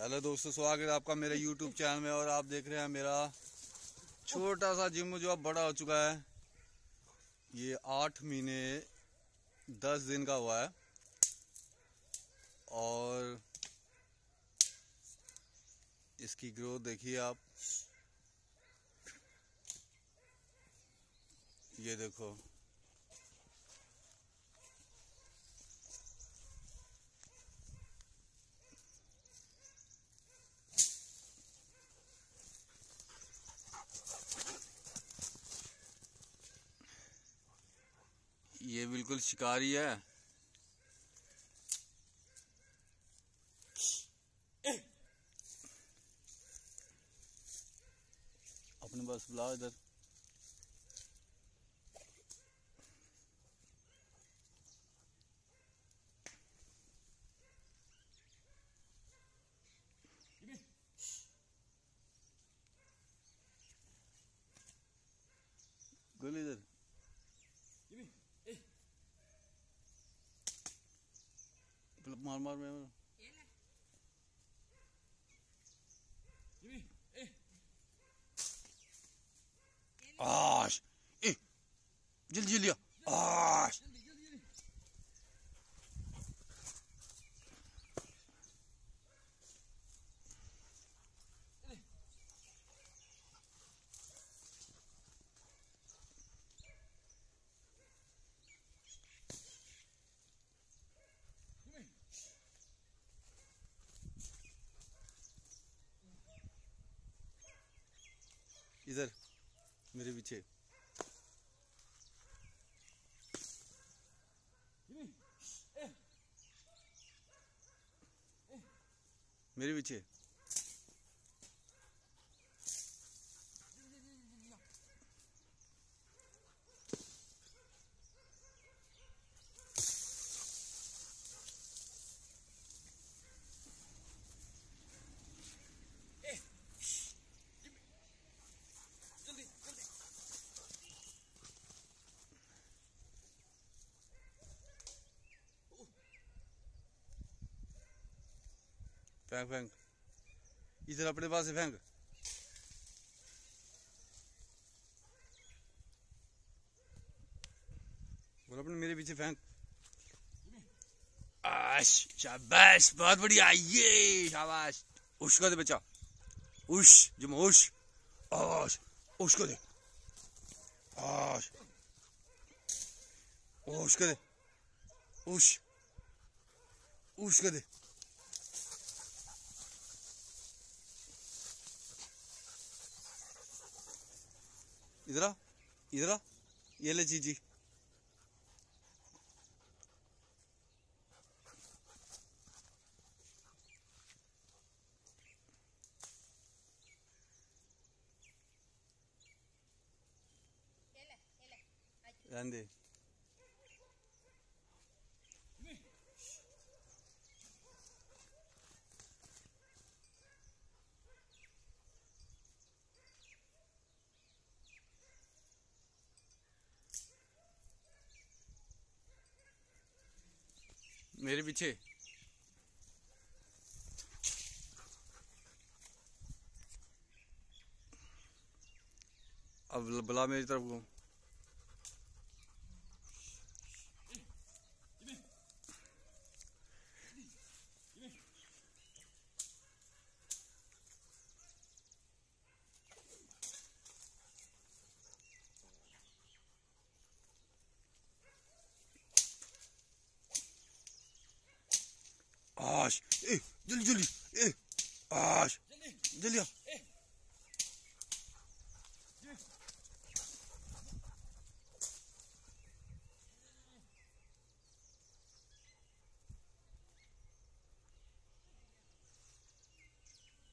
Hello दोस्तों, स्वागत है आपका मेरे यूट्यूब चैनल में और आप देख रहे हैं मेरा छोटा सा जिम जो अब बड़ा हो चुका है। ये आठ महीने, दस दिन का हुआ है। और इसकी ग्रोथ देखिए आप। ये देखो ये बिल्कुल शिकारी है। अपने पास बुला इधर। गोल इधर। मार मार मार आश ए जल्दी जल्दी आश इधर मेरे पीछे। मेरे पीछे। फेंक फेंक इधर अपने पास फेंक बोल अपने मेरे पीछे फेंक आश, शाबाश, बहुत बढ़िया, ये, शाबाश. उसको दे बच्चा. उश जुम उश. आश उसको दे. आश. उसको दे. उश. उसको दे. इधर आ इधर आ ये ले चीजी रहने मेरे पीछे। अब बुला मेरी तरफ़ Aş. Eh, dili dili. Eh. Aş. Dili. Dili. Eh.